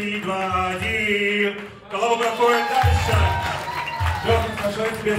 три, два, один. Голову проходит дальше. Леха, тебе